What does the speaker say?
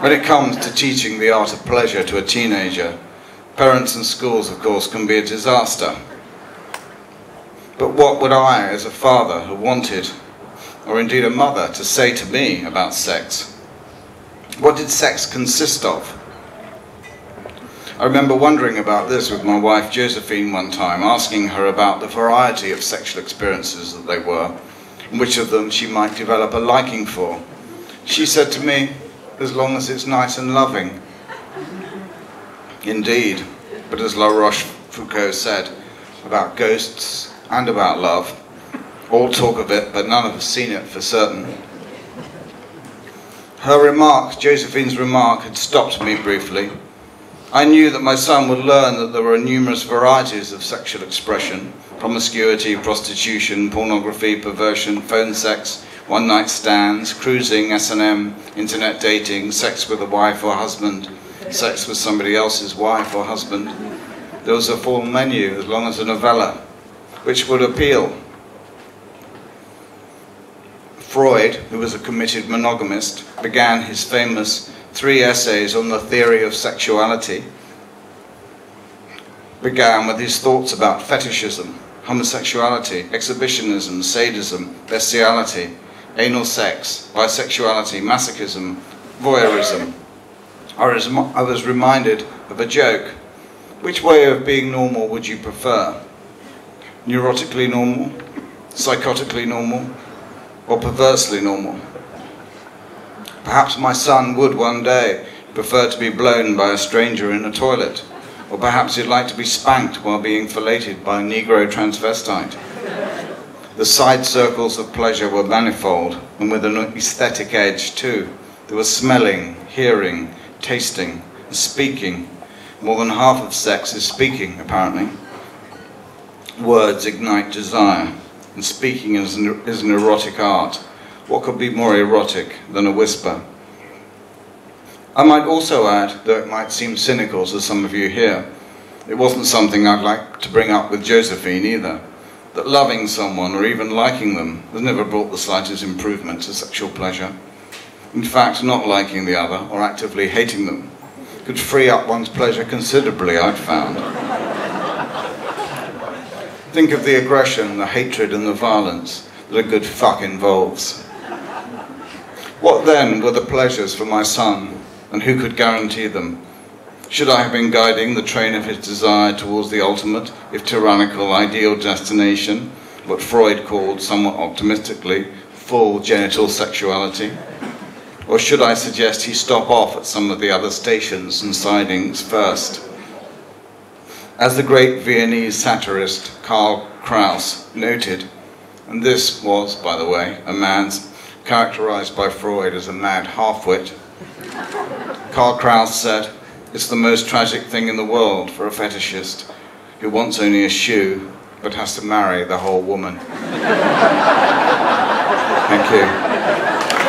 When it comes to teaching the art of pleasure to a teenager, parents and schools, of course, can be a disaster. But what would I, as a father, have wanted, or indeed a mother, to say to me about sex? What did sex consist of? I remember wondering about this with my wife Josephine one time, asking her about the variety of sexual experiences that they were, and which of them she might develop a liking for. She said to me, as long as it's nice and loving. Indeed, but as La Rochefoucauld said about ghosts and about love, all talk of it, but none of have seen it for certain. Her remark, Josephine's remark, had stopped me briefly. I knew that my son would learn that there were numerous varieties of sexual expression promiscuity, prostitution, pornography, perversion, phone sex, one night stands, cruising, S&M, internet dating, sex with a wife or husband, sex with somebody else's wife or husband. There was a full menu as long as a novella, which would appeal Freud, who was a committed monogamist, began his famous three essays on the theory of sexuality, began with his thoughts about fetishism, homosexuality, exhibitionism, sadism, bestiality, anal sex, bisexuality, masochism, voyeurism. I was reminded of a joke. Which way of being normal would you prefer? Neurotically normal? Psychotically normal? or perversely normal. Perhaps my son would one day prefer to be blown by a stranger in a toilet, or perhaps he'd like to be spanked while being filleted by a Negro transvestite. The side circles of pleasure were manifold, and with an aesthetic edge too. There was smelling, hearing, tasting, and speaking. More than half of sex is speaking, apparently. Words ignite desire and speaking is an, is an erotic art. What could be more erotic than a whisper? I might also add, though it might seem cynical to some of you here, it wasn't something I'd like to bring up with Josephine either, that loving someone or even liking them has never brought the slightest improvement to sexual pleasure. In fact, not liking the other or actively hating them could free up one's pleasure considerably, I've found. Think of the aggression, the hatred, and the violence that a good fuck involves. What then were the pleasures for my son, and who could guarantee them? Should I have been guiding the train of his desire towards the ultimate, if tyrannical, ideal destination, what Freud called, somewhat optimistically, full genital sexuality? Or should I suggest he stop off at some of the other stations and sidings first? As the great Viennese satirist Karl Kraus noted, and this was, by the way, a man characterized by Freud as a mad half-wit, Karl Kraus said, it's the most tragic thing in the world for a fetishist who wants only a shoe but has to marry the whole woman. Thank you.